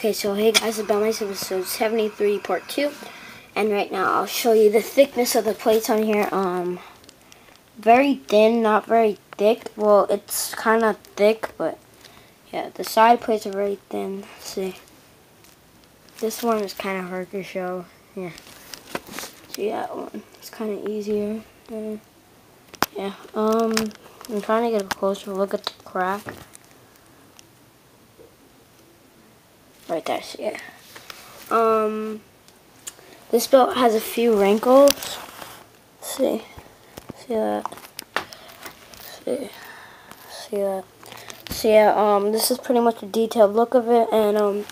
Okay, so hey guys, it's about myself, episode 73, part 2. And right now I'll show you the thickness of the plates on here. Um, Very thin, not very thick. Well, it's kind of thick, but yeah, the side plates are very thin. Let's see. This one is kind of hard to show. Yeah. See that one? It's kind of easier. Yeah. Um, I'm trying to get a closer look at the crack. Yeah. Um, this belt has a few wrinkles. Let's see, see that? See, see that? So yeah, um, this is pretty much a detailed look of it, and um,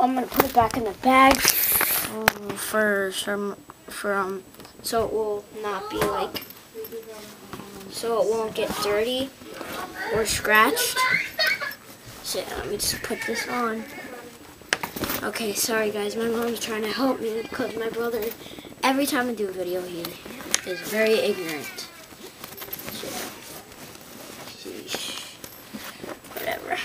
I'm gonna put it back in the bag for some, for um, so it will not be like, so it won't get dirty or scratched. So yeah, let me just put this on. Okay, sorry guys, my mom's trying to help me because my brother, every time I do a video, he is very ignorant. Sheesh. Whatever.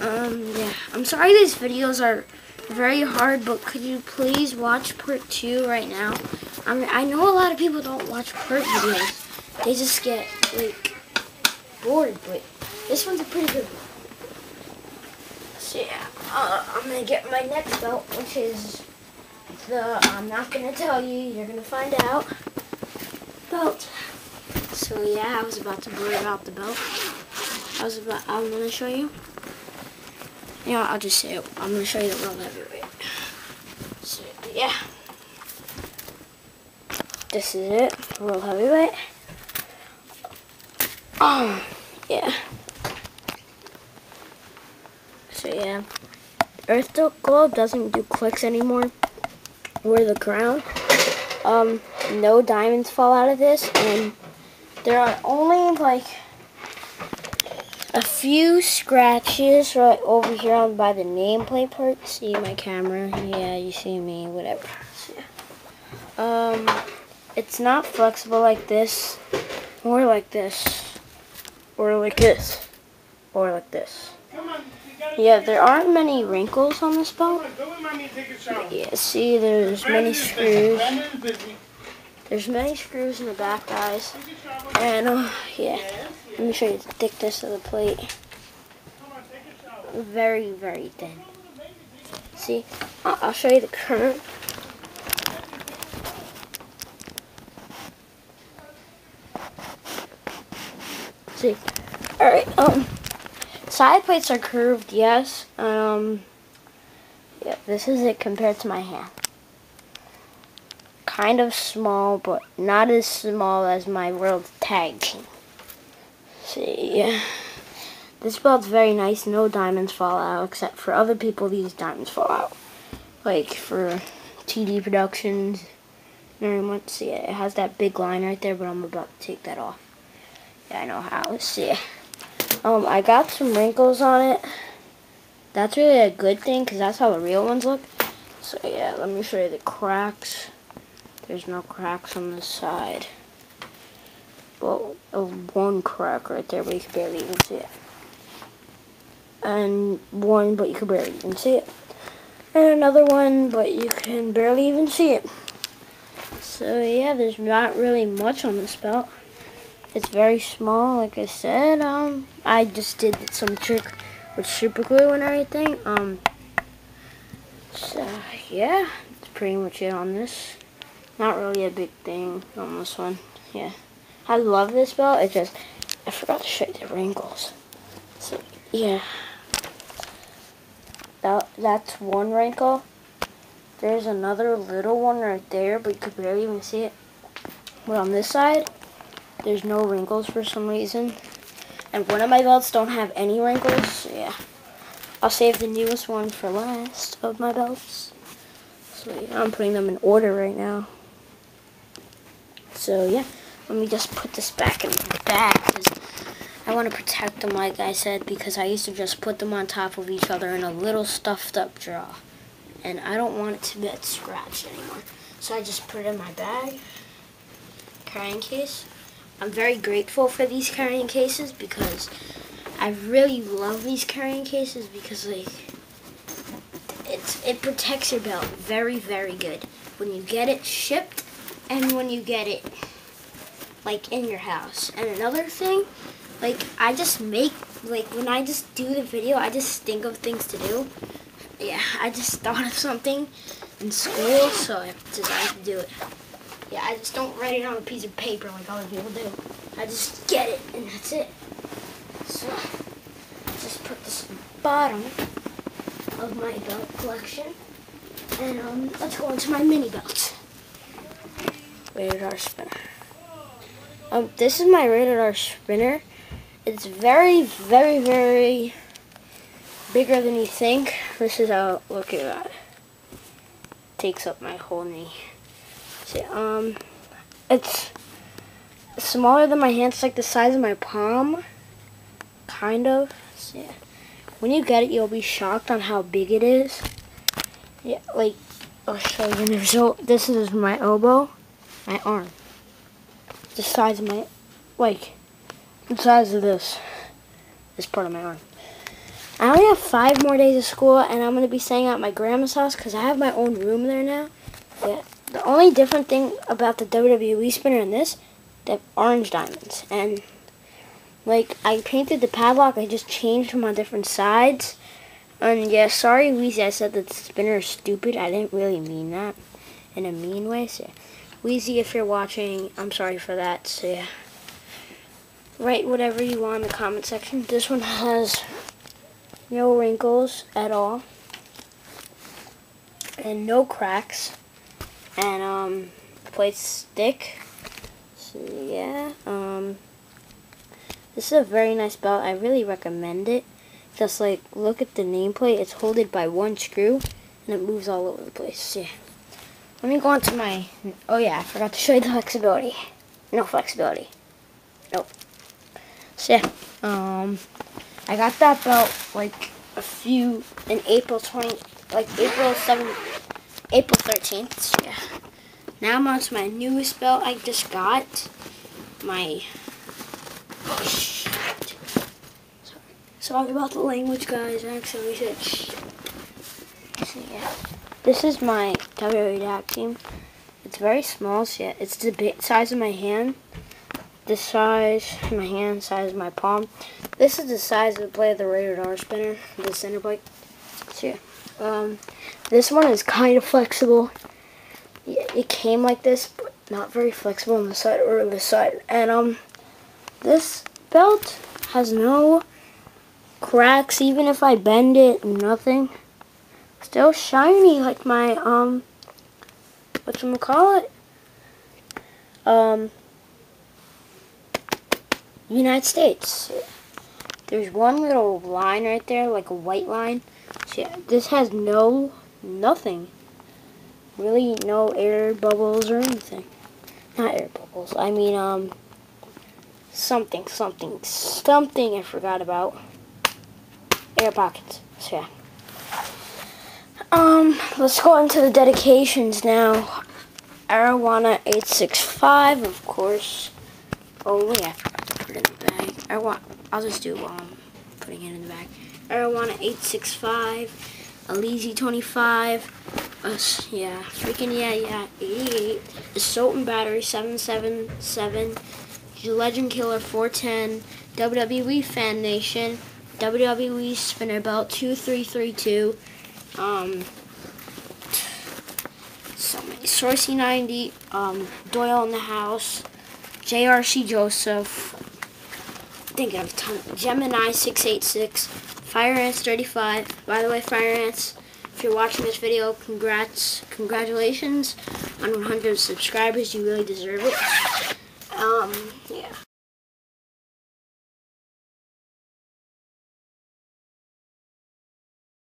Um, yeah. I'm sorry these videos are very hard, but could you please watch part two right now? I mean, I know a lot of people don't watch part videos. They just get, like, bored, but this one's a pretty good one. Yeah, uh, I'm gonna get my next belt, which is the, I'm not gonna tell you, you're gonna find out, belt. So yeah, I was about to blur out the belt. I was about, I'm gonna show you. Yeah, I'll just say it. I'm gonna show you the world heavyweight. So yeah. This is it, world heavyweight. Um, yeah. Yeah, Earth Globe doesn't do clicks anymore. We're the crown. Um, no diamonds fall out of this, and there are only like a few scratches right over here on by the nameplate part. See my camera? Yeah, you see me. Whatever. Um, it's not flexible like this, or like this, or like this, or like this. Yeah, there aren't many wrinkles on this belt. Yeah, see, there's many screws. There's many screws in the back, guys. And, uh, yeah, let me show you the thickness of the plate. Very, very thin. See, I'll show you the current. See, alright, um, Side plates are curved, yes. Um, yeah, this is it compared to my hand. Kind of small, but not as small as my world tag team. See. This belt's very nice. No diamonds fall out, except for other people, these diamonds fall out. Like for TD Productions. Very much. See, it has that big line right there, but I'm about to take that off. Yeah, I know how. Let's see. Um, I got some wrinkles on it. That's really a good thing because that's how the real ones look. So yeah, let me show you the cracks. There's no cracks on the side. Well, one crack right there, but you can barely even see it. And one, but you can barely even see it. And another one, but you can barely even see it. So yeah, there's not really much on this belt. It's very small, like I said. Um, I just did some trick with super glue and everything. Um, so yeah, that's pretty much it on this. Not really a big thing on this one. Yeah, I love this belt. It just I forgot to show you the wrinkles. So yeah, that that's one wrinkle. There's another little one right there, but you could barely even see it. But on this side, there's no wrinkles for some reason. And one of my belts don't have any wrinkles. So yeah. I'll save the newest one for last of my belts. So yeah, I'm putting them in order right now. So yeah, let me just put this back in the bag. Cause I want to protect them like I said because I used to just put them on top of each other in a little stuffed up drawer. And I don't want it to get scratched anymore. So I just put it in my bag, carrying case. I'm very grateful for these carrying cases because I really love these carrying cases because like it's it protects your belt very very good when you get it shipped and when you get it like in your house. And another thing, like I just make like when I just do the video, I just think of things to do. Yeah, I just thought of something in school, so I decided to do it. Yeah, I just don't write it on a piece of paper like other people do. I just get it, and that's it. So, just put this bottom of my belt collection. And um, let's go into my mini belt. Rated R spinner. Um, this is my Rated R spinner. It's very, very, very bigger than you think. This is how, look at that. Takes up my whole knee. See, um, it's smaller than my hand. It's like the size of my palm. Kind of. So. When you get it, you'll be shocked on how big it is. Yeah, like, I'll show you. So, this is my elbow, my arm. The size of my, like, the size of this. This part of my arm. I only have five more days of school, and I'm going to be staying at my grandma's house because I have my own room there now. Yeah. The only different thing about the WWE spinner and this, have orange diamonds. And, like, I painted the padlock. I just changed them on different sides. And, yeah, sorry, Weezy, I said that the spinner is stupid. I didn't really mean that in a mean way. So, Weezy, if you're watching, I'm sorry for that. So, yeah. Write whatever you want in the comment section. This one has no wrinkles at all and no cracks and um plates thick so yeah um this is a very nice belt. I really recommend it. Just like look at the nameplate. It's holded by one screw and it moves all over the place. Yeah. Let me go on to my oh yeah I forgot to show you the flexibility. No flexibility. Nope. So yeah um I got that belt like a few in April 20, like April 7, April 13th. Yeah. Now I'm on to my newest belt I just got. My, oh, shit. Sorry. Sorry about the language, guys. Actually, said shit. So yeah. This is my WWE Tag Team. It's very small, so yeah, it's the size of my hand this size, my hand size, my palm. This is the size of the blade of the Rated R spinner, the center plate. So yeah, um, this one is kind of flexible. It came like this, but not very flexible on the side or the side. And um, this belt has no cracks, even if I bend it, nothing. Still shiny like my um, what you call it? Um, United States. There's one little line right there, like a white line. This has no, nothing. Really no air bubbles or anything. Not air bubbles, I mean, um, something, something, something I forgot about. Air pockets, so yeah. Um, let's go into the dedications now. Arowana 865, of course. Oh, yeah put it in the bag. I want, I'll just do I'm putting it in the bag. Arowana 865, Alizi 25, uh, yeah, freaking yeah, yeah, 88, the Sultan Battery 777, Legend Killer 410, WWE Fan Nation, WWE Spinner Belt 2332, um, so Sourcey 90, um, Doyle in the House, JRC Joseph, thinking of ton. Gemini 686, Fire Ants 35. By the way, Fire Ants, if you're watching this video, congrats, congratulations on 100 subscribers. You really deserve it. Um.